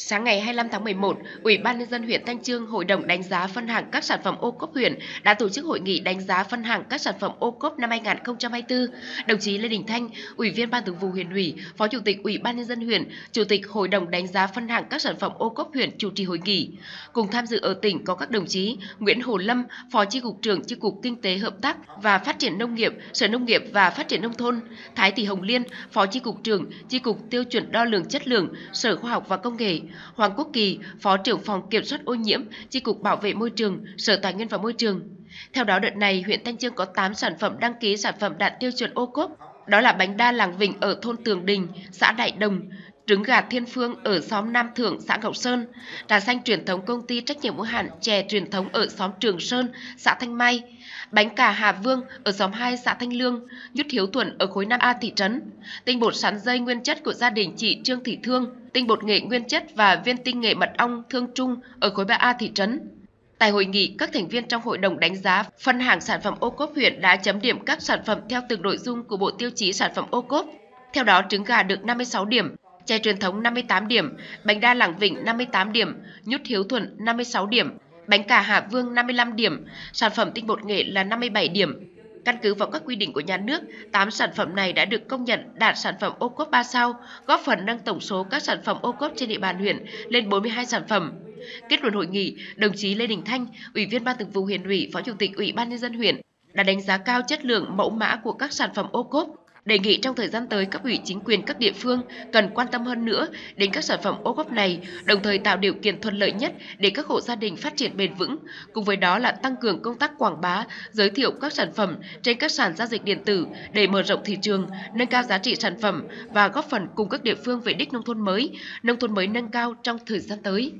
Sáng ngày 25 tháng 11, Ủy ban nhân dân huyện Thanh Chương, Hội đồng đánh giá phân hạng các sản phẩm ô cốp huyện đã tổ chức hội nghị đánh giá phân hạng các sản phẩm ô cốp năm 2024. Đồng chí Lê Đình Thanh, Ủy viên Ban Thường vụ huyện ủy, Phó Chủ tịch Ủy ban nhân dân huyện, Chủ tịch Hội đồng đánh giá phân hạng các sản phẩm ô cốp huyện chủ trì hội nghị. Cùng tham dự ở tỉnh có các đồng chí Nguyễn Hồ Lâm, Phó Chi cục trưởng Chi cục Kinh tế Hợp tác và Phát triển nông nghiệp, Sở Nông nghiệp và Phát triển nông thôn, Thái Thị Hồng Liên, Phó Chi cục trưởng Chi cục Tiêu chuẩn đo lường chất lượng, Sở Khoa học và Công nghệ, Hoàng Quốc Kỳ, Phó trưởng phòng kiểm soát ô nhiễm, Chi cục Bảo vệ môi trường, Sở Tài nguyên và Môi trường. Theo đó đợt này, huyện Thanh Chương có 8 sản phẩm đăng ký sản phẩm đạt tiêu chuẩn ô cốp. Đó là bánh đa làng Vịnh ở thôn Tường Đình, xã Đại Đồng, trứng gà Thiên Phương ở xóm Nam Thượng, xã Ngọc Sơn, trà xanh truyền thống công ty trách nhiệm hữu hạn chè truyền thống ở xóm Trường Sơn, xã Thanh Mai, bánh cà Hà Vương ở xóm 2 xã Thanh Lương, nhút Hiếu Thuận ở khối 5A thị trấn, tinh bột sắn dây nguyên chất của gia đình chị Trương Thị Thương, tinh bột nghệ nguyên chất và viên tinh nghệ mật ong Thương Trung ở khối 3A thị trấn. Tại hội nghị, các thành viên trong hội đồng đánh giá phân hạng sản phẩm ô cốp huyện đã chấm điểm các sản phẩm theo từng nội dung của Bộ Tiêu chí sản phẩm ô cốp. Theo đó, trứng gà được 56 điểm, chè truyền thống 58 điểm, bánh đa làng Vịnh 58 điểm, nhút Hiếu Thuận 56 điểm, bánh cà hà Vương 55 điểm, sản phẩm tinh bột nghệ là 57 điểm. Căn cứ vào các quy định của nhà nước, 8 sản phẩm này đã được công nhận đạt sản phẩm ô cốp 3 sao, góp phần nâng tổng số các sản phẩm ô cốp trên địa bàn huyện lên 42 sản phẩm. Kết luận hội nghị, đồng chí Lê Đình Thanh, Ủy viên Ban Thường vụ huyện ủy, Phó Chủ tịch Ủy ban nhân dân huyện đã đánh giá cao chất lượng mẫu mã của các sản phẩm ô cốp, đề nghị trong thời gian tới cấp ủy chính quyền các địa phương cần quan tâm hơn nữa đến các sản phẩm ô cốp này, đồng thời tạo điều kiện thuận lợi nhất để các hộ gia đình phát triển bền vững. Cùng với đó là tăng cường công tác quảng bá, giới thiệu các sản phẩm trên các sàn giao dịch điện tử để mở rộng thị trường, nâng cao giá trị sản phẩm và góp phần cùng các địa phương về đích nông thôn mới, nông thôn mới nâng cao trong thời gian tới.